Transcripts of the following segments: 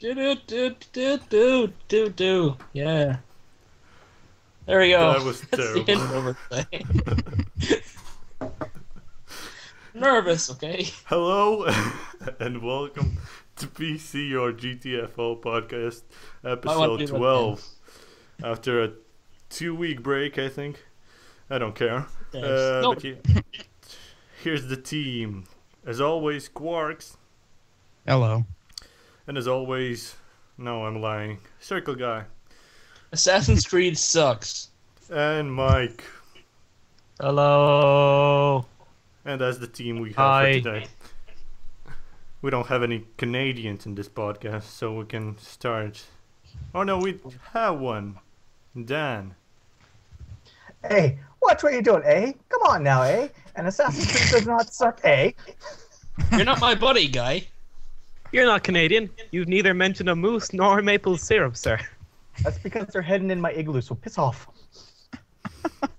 Do do do do do do do. Yeah. There we go. That was That's the terrible. intro we're. Nervous, okay? Hello and welcome to PC or GTFO podcast episode 12. After a two week break, I think. I don't care. Yes. Uh, No. but here's the team. As always, Qarx. Hello. And as always, no, I'm lying. Circle Guy. Assassin's Creed sucks. And Mike. Hello. And that's the team we have Hi. for today. We don't have any Canadians in this podcast, so we can start. Oh no, we have one. Dan. Hey, watch what you're doing, eh? Come on now, eh? And Assassin's Creed does not suck, eh? You're not my buddy, guy. You're not Canadian. You've neither mentioned a moose nor maple syrup, sir. That's because they're heading in my igloo, so piss off. What,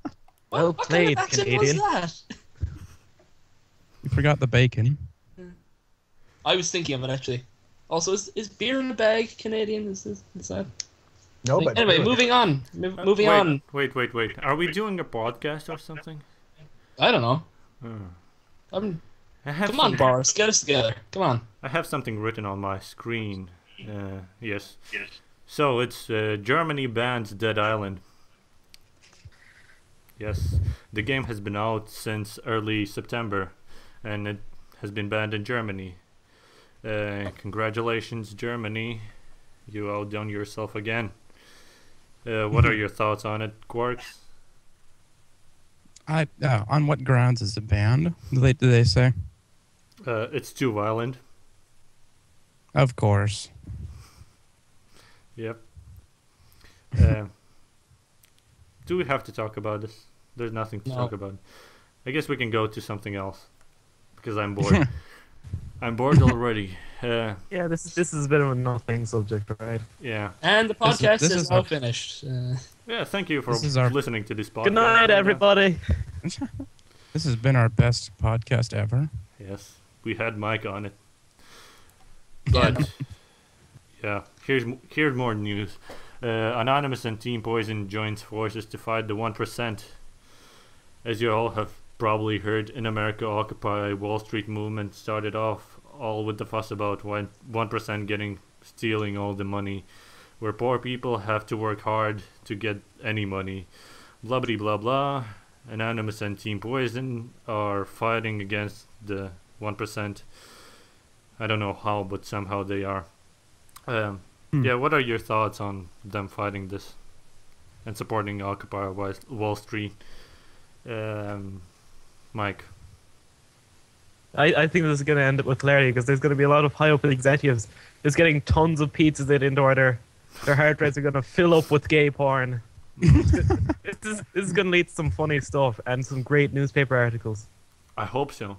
Well what played, kind of Canadian. was that? You forgot the bacon. I was thinking of it actually. Also, is, is beer in a bag Canadian? Is this is that? No, but anyway, moving on. Mo- Uh, moving wait, on. Wait, wait, wait. Are we doing a podcast or something? I don't know. Hmm. I'm, I have come on, some- Boris, get us together. Come on. I have something written on my screen. Uh, yes. So it's uh, Germany bans Dead Island. Yes, the game has been out since early September, and it has been banned in Germany. Uh, congratulations, Germany! You outdone yourself again. Uh, what are your thoughts on it, Qarx? I uh, on what grounds is it banned? Do they do they say? Uh, it's too violent. Of course. Yep. Uh, do we have to talk about this? There's nothing to No. talk about. I guess we can go to something else because I'm bored. I'm bored already. Uh, Yeah, this this is a bit of a nothing subject, right? yeah. And the This is- podcast this is, is now our- finished. Uh, Yeah. Thank you for our- listening to this podcast. Good night, everybody. This has been our best podcast ever. Yes, we had Mike on it. But yeah, here's here's more news. Uh, Anonymous and Team Poison joins forces to fight the one percent. As you all have probably heard, in America, Occupy Wall Street movement started off all with the fuss about one one percent getting stealing all the money, where poor people have to work hard to get any money. Blah blah blah blah. Anonymous and Team Poison are fighting against the one percent. I don't know how, but somehow they are. Um, Hmm. Yeah, what are your thoughts on them fighting this and supporting Occupy Wall Street? Um, Mike. I, I think this is going to end up with clarity because there's going to be a lot of high up executives just getting tons of pizzas in into order. Their hard drives are going to fill up with gay porn. this, is, this is going to lead to some funny stuff and some great newspaper articles. I hope so.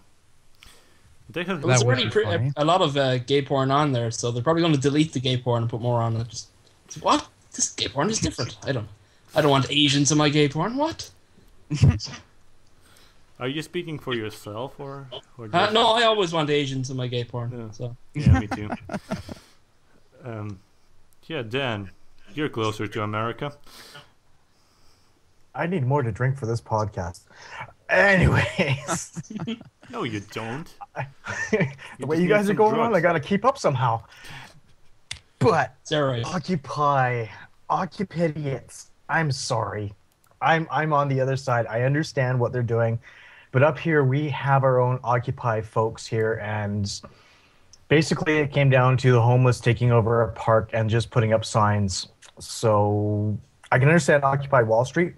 They have There was That already pre- a, a lot of uh, gay porn on there, so they're probably going to delete the gay porn and put more on it. Just what? This gay porn is different. I don't. I don't want Asians in my gay porn. What? Are you speaking for yourself or? or Uh, no, I always want Asians in my gay porn. Yeah. So Yeah, me too. um, yeah, Dan, you're closer to America. I need more to drink for this podcast. Anyways, No, you don't. The way you guys are some going on. I gotta keep up somehow. But steroids. Occupy, Occupidiots. I'm sorry. I'm I'm on the other side. I understand what they're doing, but up here we have our own Occupy folks here, and basically it came down to the homeless taking over a park and just putting up signs. So I can understand Occupy Wall Street.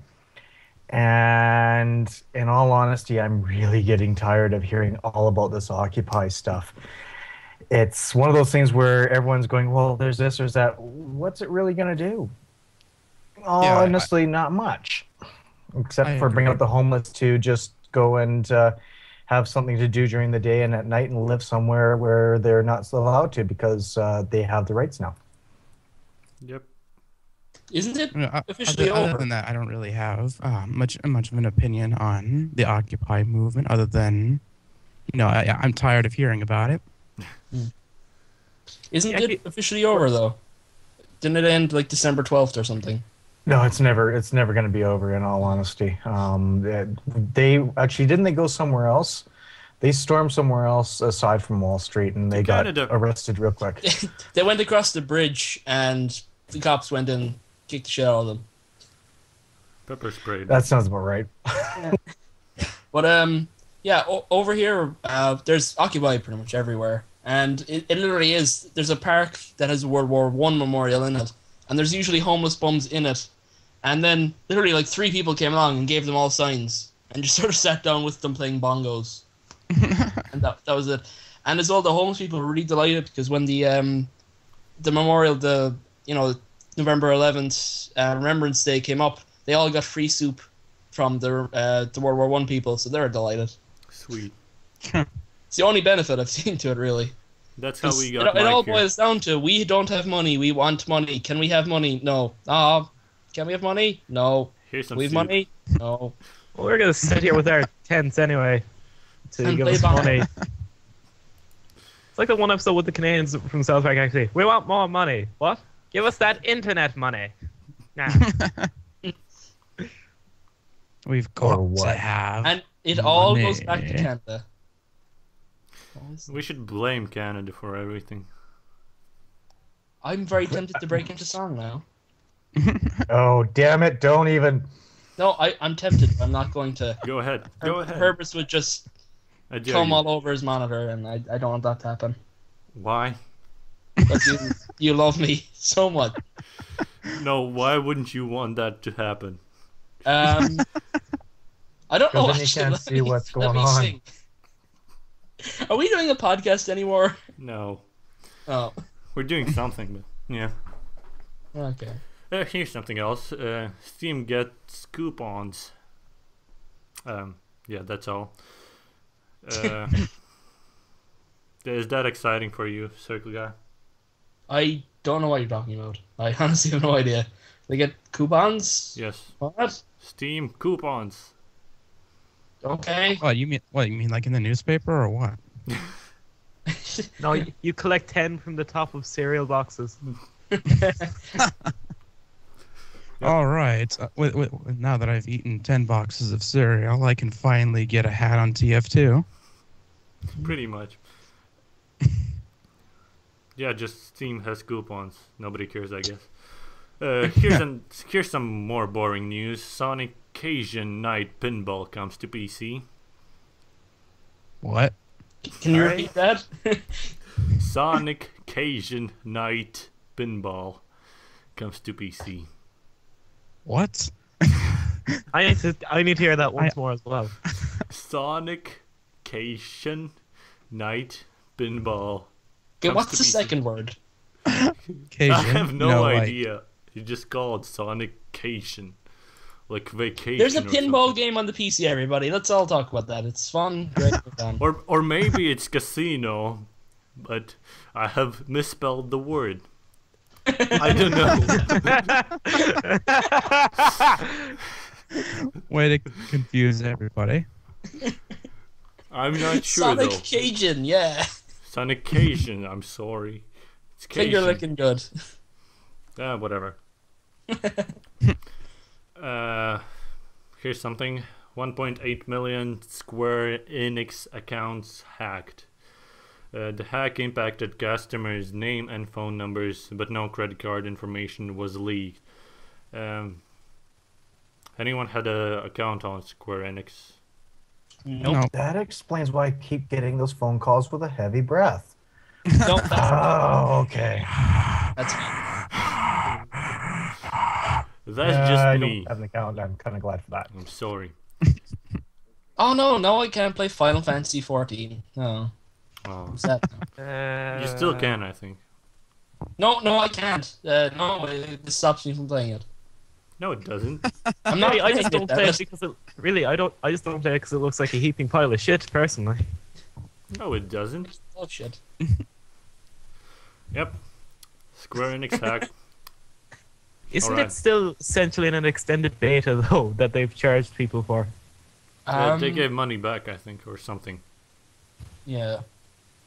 And in all honesty, I'm really getting tired of hearing all about this Occupy stuff it's one of those things where everyone's going, well, there's this, there's that. What's it really going to do? Yeah, I- Honestly, not much, except I for bring agree. up the homeless to just go and uh, have something to do during the day and at night and live somewhere where they're not allowed to because uh, they have the rights now. Yep. Isn't it? You know, o- Officially other, other over. than that, I don't really have uh, much much of an opinion on the Occupy movement, other than you know I, I'm tired of hearing about it. Isn't Yeah, it he- officially over though? Didn't it end like December twelfth or something? No, it's never it's never going to be over. In all honesty, um, they actually didn't they go somewhere else? They stormed somewhere else aside from Wall Street, and they got Canada. arrested real quick. they went across the bridge and the cops went in, kicked the shit out of them. Pepper sprayed. That sounds about right. But um, yeah, o- over here, uh, there's Occupy pretty much everywhere, and it, it literally is. There's a park that has a World War One memorial in it, and there's usually homeless bums in it, and then literally like three people came along and gave them all signs, and just sort of sat down with them playing bongos, and that that was it. And as all the homeless people were really delighted because when the um, the memorial, the you know November 11th uh, Remembrance Day came up, they all got free soup from the uh, the World War One people, so they're delighted. Sweet. It's the only benefit I've seen to it, really. That's how we It, got it all here. boils down to we don't have money, we want money. Can we have money? No. Ah, can we have money? No. Here's some we have soup. money? No. Well, we're gonna sit here with our tents anyway to And give us bong. money. It's like the one episode with the Canadians from South Park. Actually, we want more money. What? Give us that internet money. Nah. We've Or got to what? have. And it all goes back to Canada. We should blame Canada for everything. I'm very tempted to break into song now. Oh damn it! Don't even. No, I, I'm tempted. but I'm not going to. Go ahead. Go Her- ahead. Herbert would just I dare come you. all over his monitor, and I, I don't want that to happen. Why? Because you, you love me so much. No, why wouldn't you want that to happen? Um, I don't know. then you actually. can't see me- what's going on. sing. Are we doing a podcast anymore? No. Oh, We're doing something, but yeah. okay. Uh, here's something else. Uh, Steam gets coupons. Um, yeah, that's all. Uh, is that exciting for you, Circle Guy? I don't know what you're talking about. I honestly have no idea. They get coupons. Yes. What? Steam coupons. Okay. What you mean? What you mean? Like in the newspaper or what? no, you, you collect ten from the top of cereal boxes. All right. Uh, with, with, with- now that I've eaten ten boxes of cereal, I can finally get a hat on TF2. Pretty much. Yeah, just Steam has coupons. Nobody cares, I guess. Uh, here's an, here's some more boring news. Sonic Asian Night Pinball comes to PC. What? Can you repeat that? Sonic Asian Night Pinball comes to PC. What? I need to I need to hear that once I- more as well. Sonic Asian Night Pinball. Okay, what's the PC. second word? Cajun? I have no, like- idea. You just call it Sonic Cation. Like vacation. There's a pinball something. game on the PC, everybody. Let's all talk about that. It's fun. Great. we're. Or or maybe it's casino, but I have misspelled the word. I don't know. Way to confuse everybody. I'm not sure Sonic though. Cajun, yeah. Sonic occasion. I'm sorry. It's Finger Cation. looking good. Ah, whatever. uh, here's something. 1.8 million Square Enix accounts hacked. Uh, the hack impacted customers' name and phone numbers, but no credit card information was leaked. Um, anyone had a account on Square Enix? Nope. No. That explains why I keep getting those phone calls with a heavy breath. Nope. That's, Oh, okay. that's That's Yeah, just I me. don't have an account. I'm kind of glad for that. I'm sorry. Oh no, no, I can't play Final Fantasy 14. No. Oh. I'm sad. Uh, You still can, I think. No, no, I can't. Uh, no, it, it stops me from playing it. No, it doesn't. I'm not. Really, I just don't play it because it, really I don't I just don't play it because it looks like a heaping pile of shit personally. No, it doesn't. Oh shit. Yep. Square Enix hack. Isn't Alright. it still essentially in an extended beta though that they've charged people for? Yeah, they Um, gave money back, I think, or something. Yeah.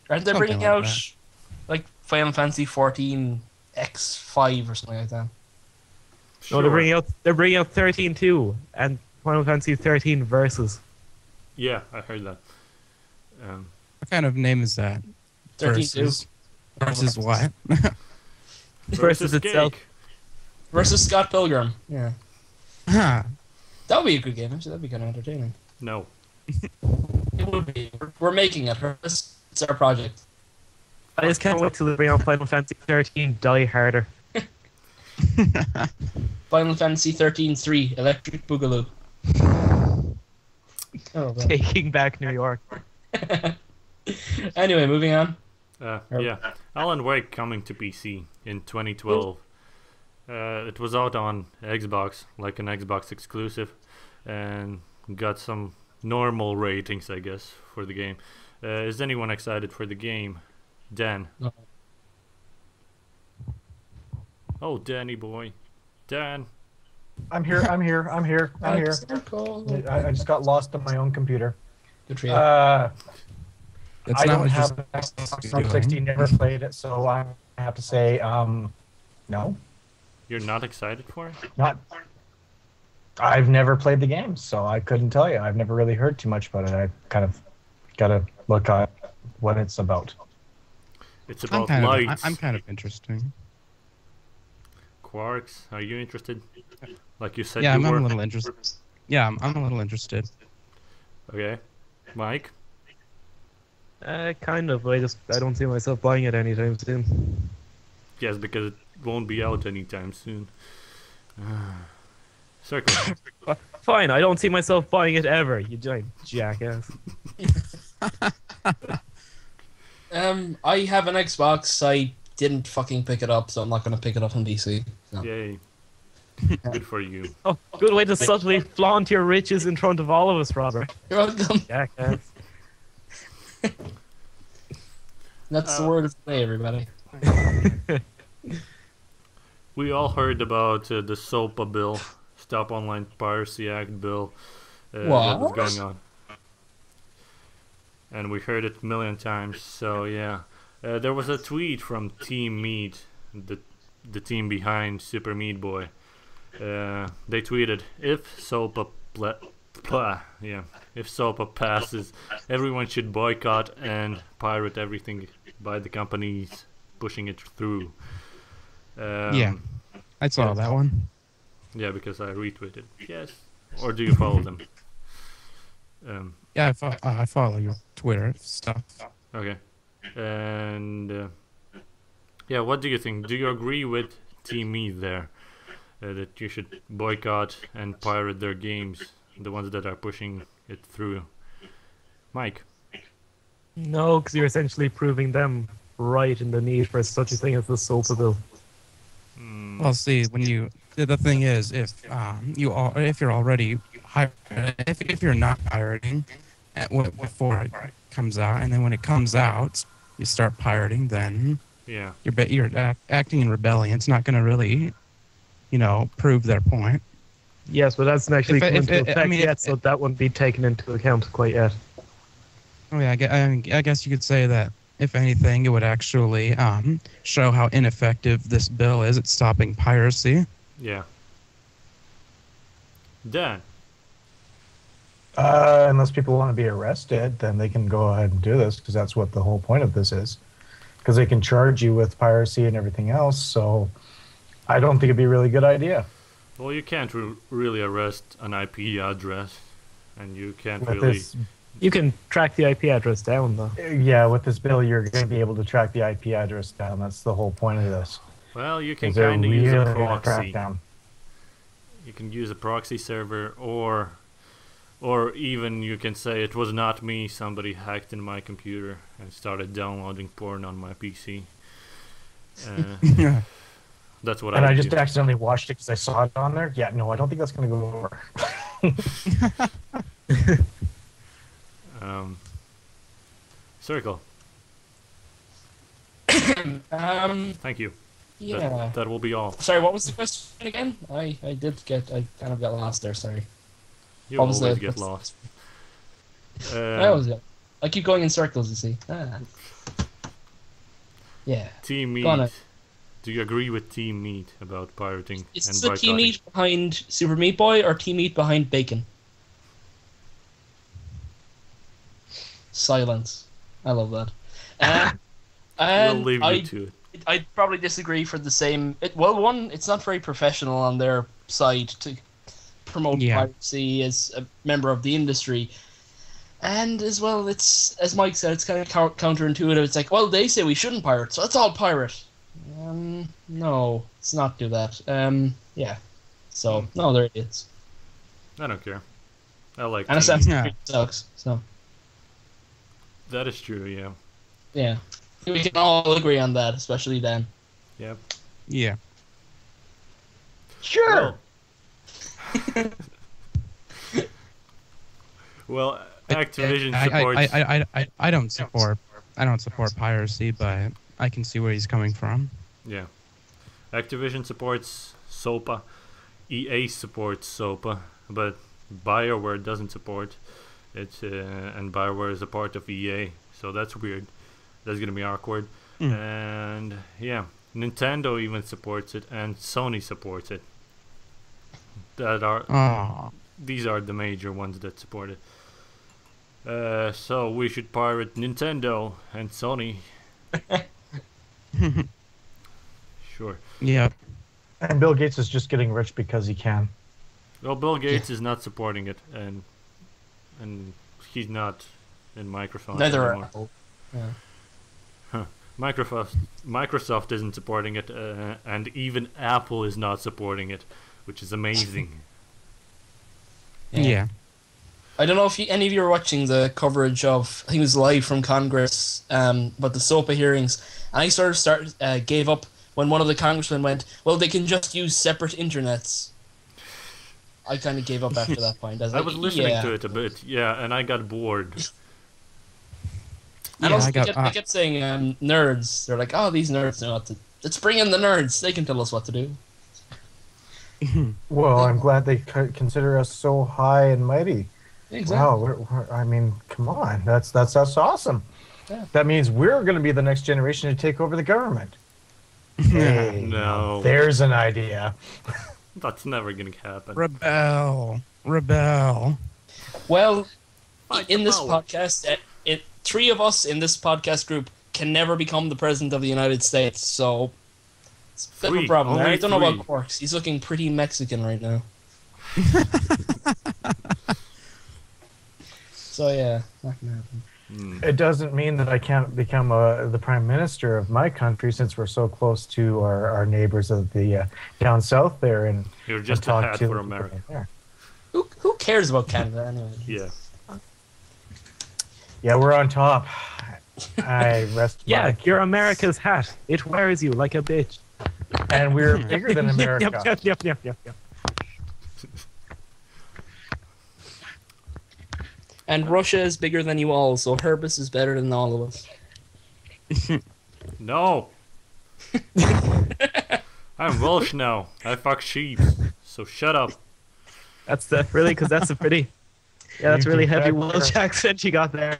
Aren't they bringing like out that. like Final Fantasy 14 X5 or something like that. No, they're bringing out they're bringing out 13 2 and Final Fantasy 13 versus. Yeah, I heard that. Um, What kind of name is that? 13 Versus, versus what? Versus itself. Versus Scott Pilgrim. Yeah, Huh. that would be a good game. Actually, that'd be kind of entertaining. No. It would be. We're- We're making it. It's it's our project. I just can't wait till they bring out Final Fantasy 13 Die Harder. Final Fantasy 13 3 Electric Boogaloo. Oh. Taking back New York. anyway, moving on. Uh, yeah, Alan Wake coming to PC in 2012. Uh, it was out on Xbox, like an Xbox exclusive, and got some normal ratings, I guess, for the game. Uh, is anyone excited for the game? Dan. No. Oh, Danny boy, Dan. I'm here. I'm here. I'm here. I'm here. I, I just got lost on my own computer. Good for you. Uh, That's I not don't what have you're an Xbox 360. Never played it, so I have to say, um, no, You're not excited for it? not. I've never played the game, so I couldn't tell you. I've never really heard too much about it. I kind of got to look at what it's about. It's I'm about kind, lights. I- I'm kind of interesting. Qarx, are you interested? Like you said Yeah, you I'm, I'm were. a little interested. Yeah, I'm, I'm a little interested. Okay, Mike. Uh, kind of. I just I don't see myself buying it anytime soon. Yes, because it won't be out anytime soon. Circle. Fine, I don't see myself buying it ever. You giant jackass. Um, I have an Xbox. I didn't fucking pick it up, so I'm not gonna pick it up on DC. So. Yay. Good for you. Oh, good way to subtly flaunt your riches in front of all of us, Robert. You're welcome. Jackass. That's the Uh, word of the day, everybody. We all heard about uh, the SOPA bill, Stop Online Piracy Act bill, uh, that was going on. And we heard it a million times, so yeah. Uh, there was a tweet from Team Meat, the, the team behind Super Meat Boy. Uh, they tweeted, if SOPA yeah, if SOPA passes, everyone should boycott and pirate everything by the companies pushing it through. Um, Yeah. I saw that one. Yeah, because I retweeted. Yes. Or do you follow them? Um, Yeah, I, fo- I follow your Twitter stuff. okay. And uh, yeah, what do you think? Do you agree with Team Meat there uh, that you should boycott and pirate their games, the ones that are pushing it through? Mike. No, because you're essentially proving them right in the need for such a thing as the SOPA bill. Mm, Well, see, when you the the thing is, if um you all if you're already hi- if if you're not pirating at, w- before it comes out, and then when it comes out, you start pirating, then yeah. you're you're act, acting in rebellion. It's not going to really, you know, prove their point. Yes, but that's not actually If- come if- into if- I mean, yet, if- so that wouldn't be taken into account quite yet. Oh yeah, I I, I guess you could say that if anything, it would actually um, show how ineffective this bill is at stopping piracy. Yeah. Dan. Uh, unless people want to be arrested, then they can go ahead and do this because that's what the whole point of this is. Because they can charge you with piracy and everything else. So I don't think it'd be a really good idea. Well, you can't re- really arrest an IP address, and you can't With really. this, You can track the IP address down, though. yeah, with this bill, you're going to be able to track the IP address down. That's the whole point of this. Well, you can kind of use a really gonna track proxy. You can use a proxy server, or, or even you can say it was not me. Somebody hacked in my computer and started downloading porn on my PC. Uh, yeah. that's what And I I just do. accidentally watched it because I saw it on there. Yeah, no, I don't think that's going to go over. Um, circle. Um, Thank you. yeah. That, that will be all. Sorry, what was the question again? I, I did get, I kind of got lost there. Sorry. You What always the- get lost. I Uh, always get. I keep going in circles. You see. Ah. Yeah. Team Meat. Do you agree with Team Meat about pirating Is and this the Team? Meat behind Super Meat Boy or Team Meat behind Bacon? Silence. I love that. Uh, We'll and leave I, you to it. I'd probably disagree for the same. It, well, one, it's not very professional on their side to promote Yeah. piracy as a member of the industry. And as well, it's as Mike said, it's kind of counterintuitive. It's like, well, they say we shouldn't pirate, so let's all pirate. Um, no, let's not do that. Um, yeah. So no, there it is. I don't care. I like And Team Assassin's Yeah. Creed sucks. So That is true, yeah. yeah, we can all agree on that, especially Dan. Yep. Yeah. Sure. Well, Activision I, supports. I, I, I, I, I don't support I don't support piracy, but I can see where he's coming from. Yeah. Activision supports SOPA. EA supports SOPA, but BioWare doesn't support it, uh, and BioWare is a part of EA, so that's weird. That's gonna be awkward. Hmm. And yeah, Nintendo even supports it, and Sony supports it. That are Oh, these are the major ones that support it. Uh, so we should pirate Nintendo and Sony. Sure. yeah. And Bill Gates is just getting rich because he can. Well, Bill Gates is not supporting it, and and he's not in Microsoft Neither are anymore. Apple. Microsoft Microsoft isn't supporting it, uh, and even Apple is not supporting it, which is amazing. yeah. I don't know if you, any of you are watching the coverage of I think it was live from Congress um, about the SOPA hearings, and I sort of started uh, gave up when one of the congressmen went, "Well, they can just use separate internets." I kind of gave up after that point. I was, I like, was listening yeah. to it a bit, yeah, and I got bored. And Yeah, also I they, kept, uh, they kept saying um, nerds. They're like, "Oh, these nerds know what to. Let's bring in the nerds. They can tell us what to do." Well, I'm glad they consider us so high and mighty. Exactly. Wow, we're, we're, I mean, come on, that's that's that's awesome. Yeah. That means we're going to be the next generation to take over the government. Hey, No. there's an idea. That's never gonna happen. Rebel. Rebel. Well, Fight in this power. podcast, uh, it three of us in this podcast group can never become the president of the United States. So it's a bit of a problem. only I don't know about Qarx. He's looking pretty Mexican right now. so yeah, not gonna happen. Hmm. It doesn't mean that I can't become uh, the prime minister of my country since we're so close to our, our neighbors of the uh, down south there and You're just a talk hat to for people America. there. Who who cares about Canada anyway? Yeah. Yeah, we're on top. I rest Yeah, my you're America's hat. It wears you like a bitch. And we're bigger than America. Yep, yep, yep, yep, yep, yep. And Russia is bigger than you all, so Herbis is better than all of us. No. I'm Welsh now. I fuck sheep. So shut up. That's the really because that's a pretty. Yeah, that's You really heavy bet Welsh there. accent you got there.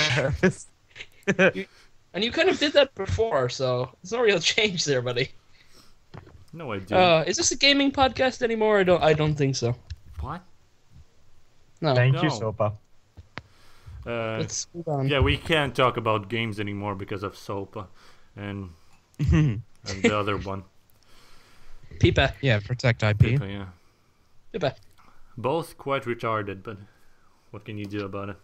And you kind of did that before, so there's no real change there, buddy. No, I didn't. Uh, is this a gaming podcast anymore? I don't. I don't think so. what? No. Thank you, Sopa. Uh, Let's move on. yeah, we can't talk about games anymore because of SOPA and and the other one. Pipa. yeah, protect IP. Yeah. Pipa. Both quite retarded, but what can you do about it?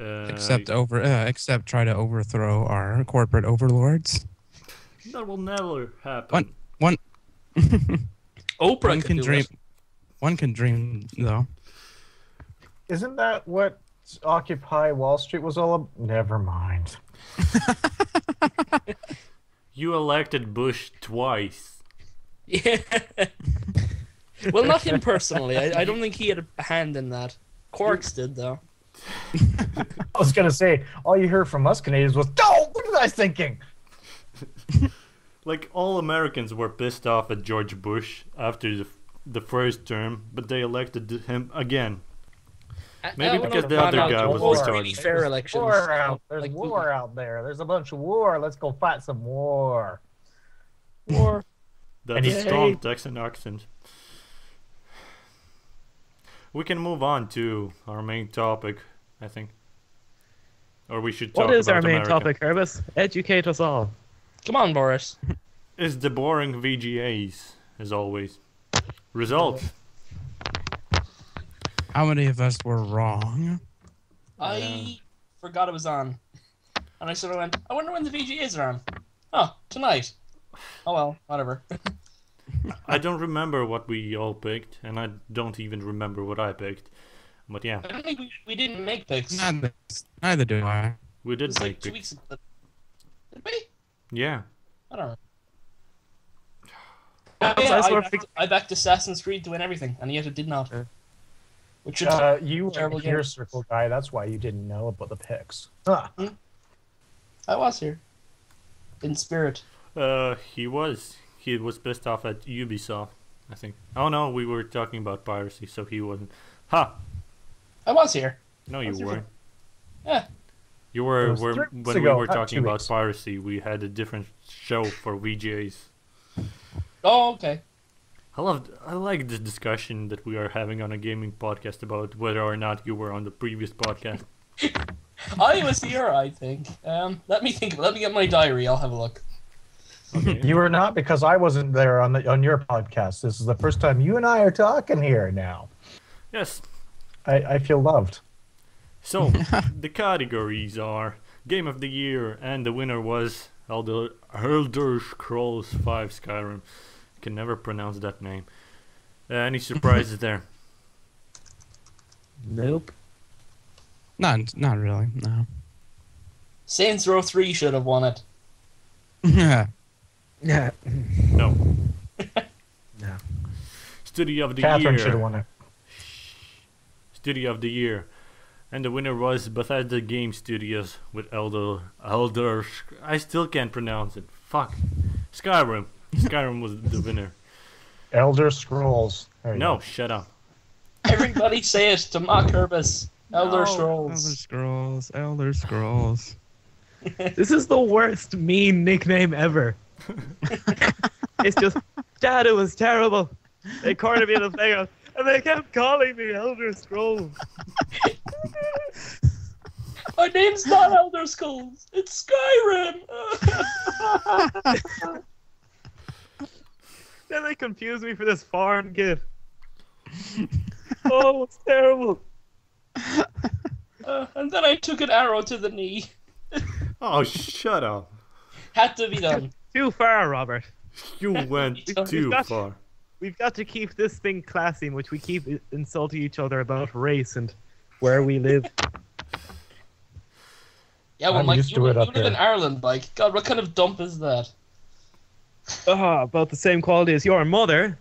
Uh, Except over, uh, except try to overthrow our corporate overlords. that will never happen. One, Oprah one could can do dream. it. One can dream, though. Isn't that what Occupy Wall Street was all about? Never mind. You elected Bush twice. Yeah. well, not him personally. I, I don't think he had a hand in that. Qarx did though. I was gonna say all you hear from us Canadians was, "Oh, what was I thinking?" Like all Americans were pissed off at George Bush after the the first term, but they elected him again. Maybe Uh, because the other guy was most in charge. really fair There's elections. War out. There's Like war out there. There's a bunch of war. Let's go fight some war. War. That's And a he- strong Texan accent. We can move on to our main topic, I think. Or we should talk What is about our main America. topic, Herbis? Educate us all. Come on, Boris. It's the boring VGAs, as always. Results. How many of us were wrong? I forgot it was on, and I sort of went. I wonder when the VGAs are on. Oh, tonight. Oh well, whatever. I don't remember what we all picked, and I don't even remember what I picked. But yeah, I don't think we, we didn't make picks. Neither, neither do I. we it did was like make two picks. weeks ago. Did we? Yeah. I don't know. Yeah, yeah, I I, backed, think- I backed Assassin's Creed to win everything, and yet it did not. Yeah. Which should Uh, you Terrible were here, game. circle guy. That's why you didn't know about the picks. Huh. I was here. In spirit. Uh, he was. He was pissed off at Ubisoft, I think. Oh no, we were talking about piracy, so he wasn't. Ha! I was here. No, you weren't. Yeah. You were, were when weeks we were talking about weeks. piracy. We had a different show for VJs. Oh, okay. I love, I like this discussion that we are having on a gaming podcast about whether or not you were on the previous podcast. I was here, I think. Um, let me think. Let me get my diary. I'll have a look. Okay. You were not because I wasn't there on the on your podcast. This is the first time you and I are talking here now. yes. I, I feel loved. So the categories are Game of the Year, and the winner was Elder, Elder Scrolls V Skyrim. Can never pronounce that name. Uh, any surprises there? Nope. Not, not really. No. Saints Row 3 should have won it. Yeah. Yeah. No. No. Studio of the Catherine should have won it. Studio of the Year. And the winner was Bethesda Game Studios with Elder Elder. I still can't pronounce it. Fuck. Skyrim. Skyrim was the winner. Elder Scrolls. No, go. shut up. Everybody say it to mock Herbis. Elder No. Scrolls. Elder Scrolls. Elder Scrolls. This is the worst mean nickname ever. it's just, Dad, it was terrible. They cornered me in the playground, and they kept calling me Elder Scrolls. My name's not Elder Scrolls. It's Skyrim. Then they confused me for this foreign kid. oh, it's terrible. Uh, and then I took an arrow to the knee. Oh, shut up. Had to be done. Too far, Robert. You went too got- far. We've got to keep this thing classy in which we keep insulting each other about race and where we live. Yeah, well, I'm Mike, used you, to it you up live in. Ireland, like. God, what kind of dump is that? Ah, about the same quality as your mother.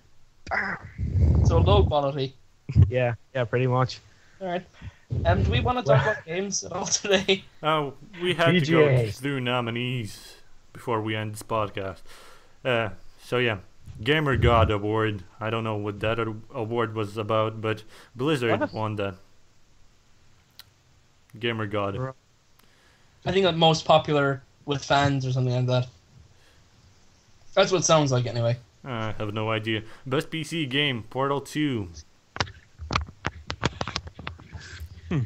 So low quality. Yeah, yeah, pretty much. Alright. Um, do we want to talk about games at all today? Oh, we had to go VGA. through nominees before we end this podcast. Uh, so yeah, Gamer God Award. I don't know what that award was about, but Blizzard What? won that. Gamer God. I think that most popular with fans or something like that. That's what it sounds like, anyway. I have no idea. Best PC game, Portal 2.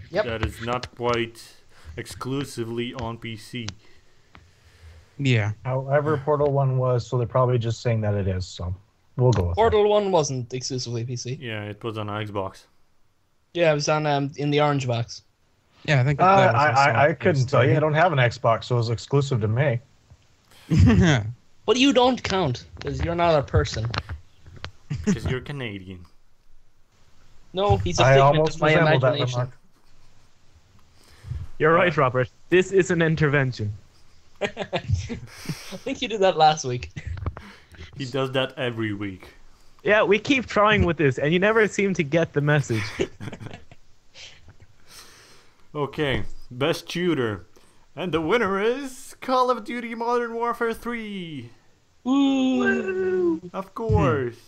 Yep. That is not quite exclusively on PC. Yeah. However, Portal 1 was, so they're probably just saying that it is. So we'll go with it. Portal One wasn't exclusively PC. Yeah, it was on Xbox. Yeah, it was on um in the orange box. Yeah, I think Uh, that I, I, I couldn't tell you. I don't have an Xbox, so it was exclusive to me. But you don't count because you're not a person. Because you're Canadian. No, he's a I figment almost of my resembled that imagination. You're right, Robert. This is an intervention. I think you did that last week. He does that every week. Yeah, we keep trying with this, and you never seem to get the message. Okay, best shooter. And the winner is Call of Duty Modern Warfare 3. Woo! Of course.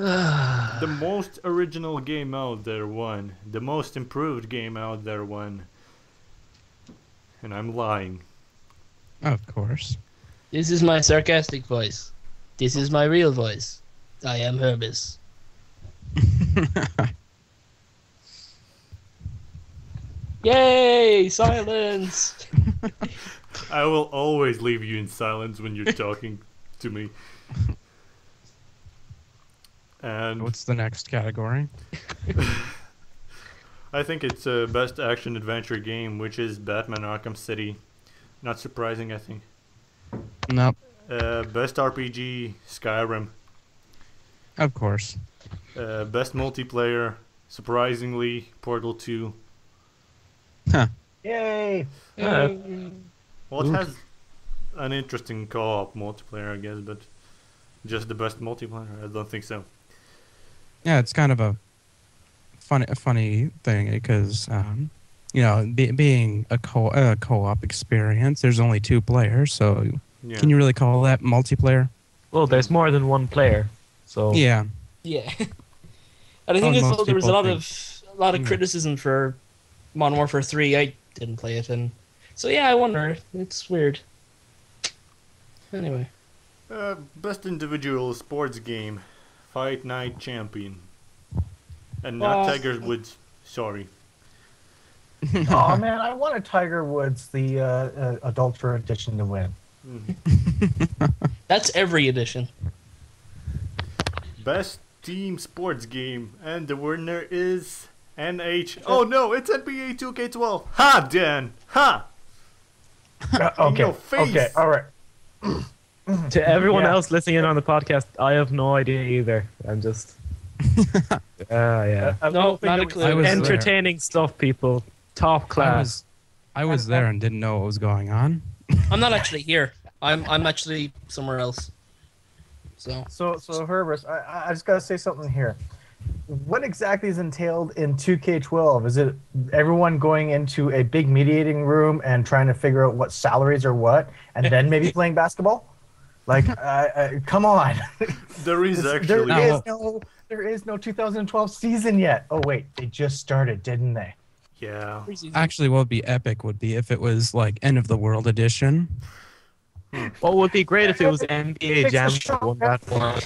Ah. The most original game out there won. The most improved game out there won. And I'm lying. Of course. This is my sarcastic voice. This is my real voice. I am Herbis. Yay! Silence! I will always leave you in silence when you're talking to me. And What's the next category? I think it's a best action adventure game, which is Batman Arkham City. Not surprising, I think. Nope. Uh, best RPG, Skyrim. Of course. Uh, best multiplayer, surprisingly, Portal 2. Yay! Yeah. Well, it has an interesting co-op multiplayer, I guess, but just the best multiplayer? I don't think so. Yeah, it's kind of a funny, a funny thing because um, you know, be, being a co a co-op experience, there's only two players, so Yeah. can you really call that multiplayer? Well, there's more than one player, so Yeah. Yeah. And I think as well, there was a people lot of a lot of Mm. criticism for Modern Warfare 3. I didn't play it, and so yeah, I wonder. It's weird. Anyway, Uh, best individual sports game, Fight Night Champion. And not Well- Tiger Woods. Sorry. oh man, I wanted Tiger Woods, the uh, uh, adulterer edition, to win. Mhm. that's every edition. Best team sports game, and the winner is NH. Oh no, it's NBA 2K12. Ha, Dan. Ha. Uh, okay, your face. okay, all right. to everyone Yeah. else listening in on the podcast, I have no idea either. I'm just, uh, yeah, I'm No, hoping not a clue. I was there. entertaining stuff, people, top I class. was, I was there and didn't know what was going on. I'm not actually here. I'm I'm actually somewhere else. So So, so Herbert, I- I, I just gotta say something here. What exactly is entailed in 2K12? Is it everyone going into a big mediating room and trying to figure out what salaries are what, and then maybe playing basketball? Like, uh, uh, come on! There is actually. is no, there is no 2012 season yet. Oh wait, they just started, didn't they? Yeah. Actually, what would be epic would be if it was like end of the world edition. What would be great if it was NBA Jam shot. won that one.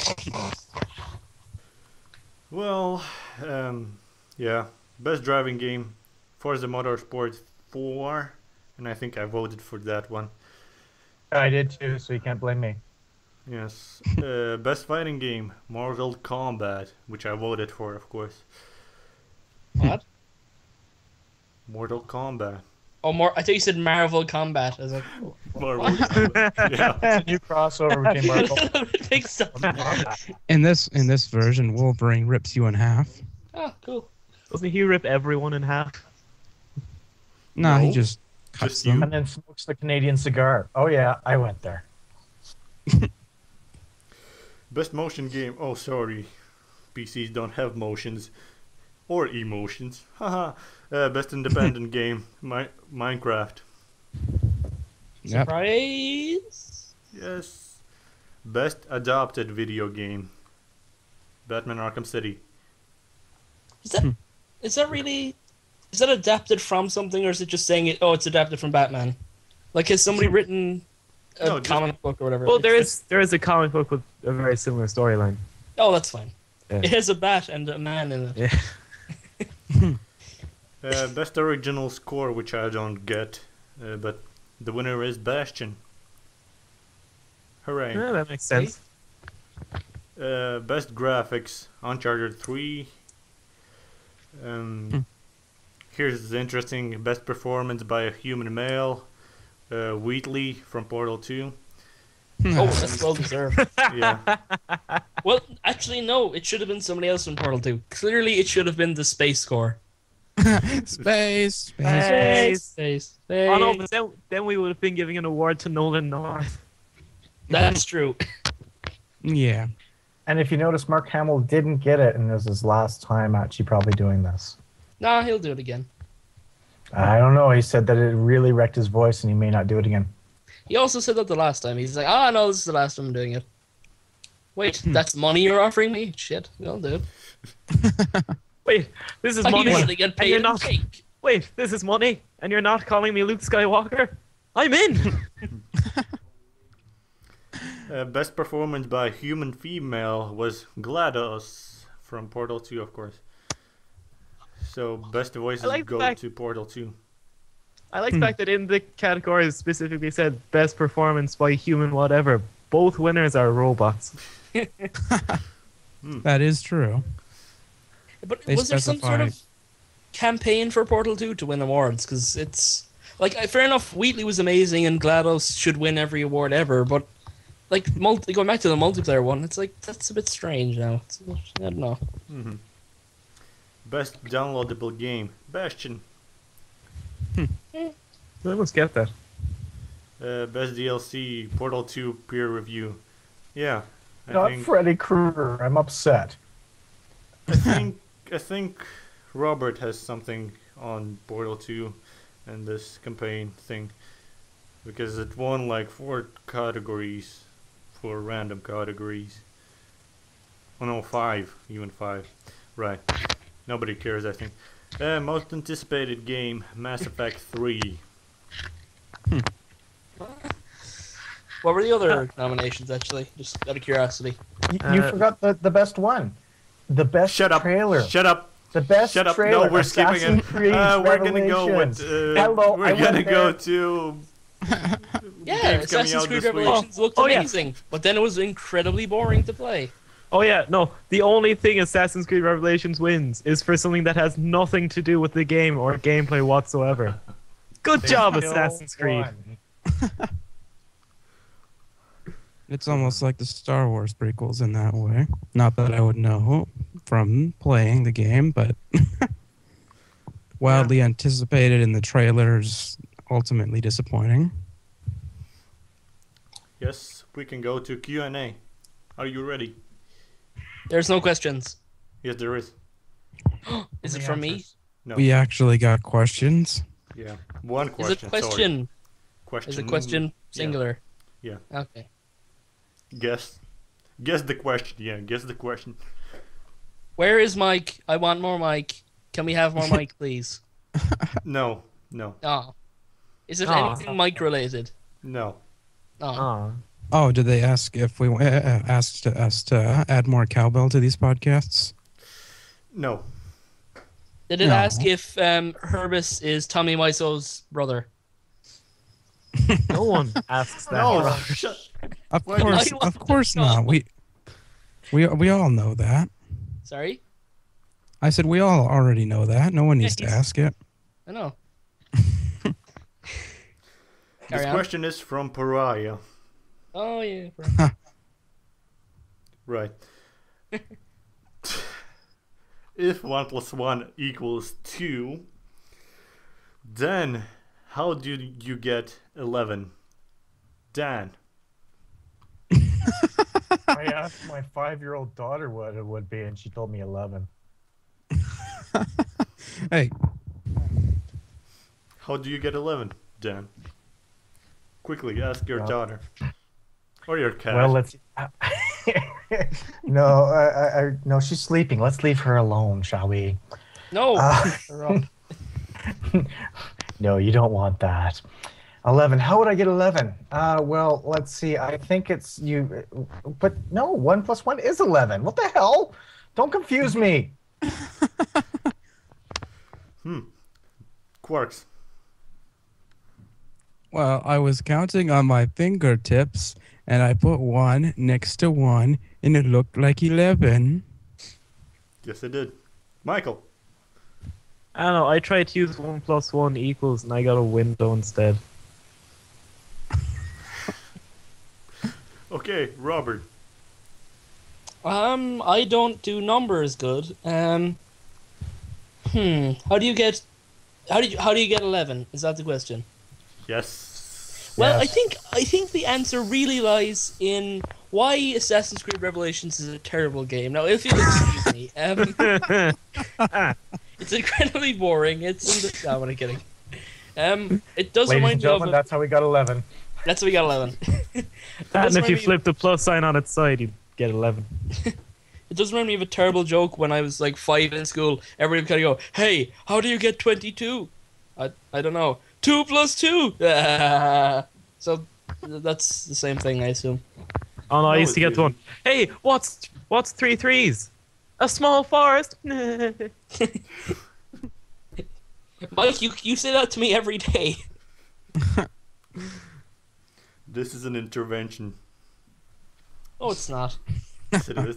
Well, um, yeah. Best driving game, for Forza Motorsport 4, and I think I voted for that one. I did too, so you can't blame me. Yes. uh, best fighting game, Mortal Kombat, which I voted for, of course. what? Mortal Kombat. Oh, more. I thought you said Marvel Combat. I was like, Marvel Kombat. Yeah. New crossover between Marvel. big stuff. In this in this version, Wolverine rips you in half. Oh, cool. Doesn't he rip everyone in half? No, he just cuts just you. and then smokes the Canadian cigar. Oh yeah, I went there. Best motion game. Oh, sorry. PCs don't have motions or emotions. Haha. uh, best independent game, Mi- Minecraft. Yep. Surprise! Yes. Best adopted video game, Batman Arkham City. Is that is that really is that adapted from something or is it just saying it? Oh, it's adapted from Batman. Like has somebody written a No, just- comic book or whatever? Well, It's there just- is there is a comic book with a very similar storyline. Oh, that's fine. Yeah. It has a bat and a man in it. Yeah. Uh, best original score, which I don't get, uh, but the winner is Bastion. Hooray. Yeah, that makes sense. Uh, best graphics, Uncharted 3. Um, Hmm. Here's the interesting best performance by a human male, uh, Wheatley from Portal 2. Hmm. Oh, that's well deserved. Yeah, well, actually, no. It should have been somebody else from Portal Two. Clearly, it should have been the space core. space, space. Space, space, space. Oh no, but then, then we would have been giving an award to Nolan North. That's true. Yeah. And if you notice, Mark Hamill didn't get it, and this is his last time actually probably doing this. No, he'll do it again. I don't know. He said that it really wrecked his voice, and he may not do it again. He also said that the last time. He's like, "Ah, no, this is the last time I'm doing it." Wait, that's money you're offering me? Shit, I'll do it. Wait, this is I money. usually get and you're not. cake. Wait, this is money, and you're not calling me Luke Skywalker. I'm in. Uh, best performance by human female was GLaDOS from Portal 2, of course. So best voices like go fact- to Portal 2. I like the fact that in the category it specifically said best performance by human whatever. Both winners are robots. That is true. But They was there some sort of specified- campaign for Portal 2 to win awards? Because it's like fair enough. Wheatley was amazing, and GLaDOS should win every award ever. But like multi- going back to the multiplayer one, it's like that's a bit strange now. It's, I don't know. hmm Best downloadable game, Bastion. I must get that. Uh, best DLC, Portal 2 peer review. Yeah, I Not think Freddy Krueger. I'm upset. I think I think Robert has something on Portal 2 and this campaign thing because it won like four categories, four random categories. Oh no, five, even five. Right. Nobody cares, I think. Uh, most anticipated game, Mass Effect 3. What were the other nominations actually? Just out of curiosity. You, you Uh, forgot the, the best one. The best Shut up! trailer. Shut up! the best Shut up! trailer. No, we're skipping Assassin's it. Creed Uh, we're gonna go with. Revelations. Uh, Hello, we're gonna go to. Yeah, games coming Assassin's Creed this week. Revelations looked Oh, yeah. amazing, but then it was incredibly boring to play. Oh yeah, no. The only thing Assassin's Creed Revelations wins is for something that has nothing to do with the game or gameplay whatsoever. Good job, Still Assassin's Creed. It's almost like the Star Wars prequels in that way. Not that I would know from playing the game, but wildly anticipated in the trailers, ultimately disappointing. Yes, we can go to Q and A. Are you ready? There's no questions. Yes, there is. Is it Any from me? No. We actually got questions. Yeah. One question. Is question. it question? Sorry. Question. Is it question singular? Yeah. Okay. Guess. Guess the question. Yeah. Guess the question. Where is Mike? I want more Mike. Can we have more Mike, please? No. No. Oh. Is it Aw. anything Mike related? No. Oh. Aw. Oh, did they ask if we uh, asked us to add more cowbell to these podcasts? No. Did it No. ask if um, Herbis is Tommy Wiseau's brother? No one asks that. No. Shut. Of Why course, of course not. We we we all know that. Sorry? I said we all already know that. No one needs to ask it. I know. This on. question is from Pariah. Oh, yeah. Right. if 1 plus 1 equals 2, then how do you get 11? Dan. I asked my five-year-old daughter what it would be, and she told me eleven. Hey, How do you get 11, Dan? Quickly ask your Well- daughter. Or your cat. Well, let's. no, I, I, I, no, she's sleeping. Let's leave her alone, shall we? No. Uh, no, you don't want that. 11. How would I get 11? Uh, well, let's see. I think it's you. But no, 1 plus 1 is 11. What the hell? Don't confuse me. Hmm. Qarx. Well, I was counting on my fingertips, and I put one next to one, and it looked like eleven. Yes, it did. Michael. I don't know. I tried to use one plus one equals, and I got a window instead. Okay, Robert. Um, I don't do numbers good. Um, hmm. How do you get? How do you how do you get eleven? Is that the question? Yes. Well, I think I think the answer really lies in why Assassin's Creed Revelations is a terrible game. Now, if you'll excuse me, um, it's incredibly boring. It's no, I'm kidding. Um, it does Ladies remind and me of. A, that's how we got 11. that's what we got eleven. And if you remind me- flip the plus sign on its side, you get 11. It does remind me of a terrible joke when I was like five in school. Everybody would kind of go, "Hey, how do you get 22?" I I don't know. Two plus two. so that's the same thing, I assume. Oh no, I used to get one. Hey, what's what's three threes? A small forest. Mike, you you say that to me every day. This is an intervention. Oh, it's not. Yes, it is.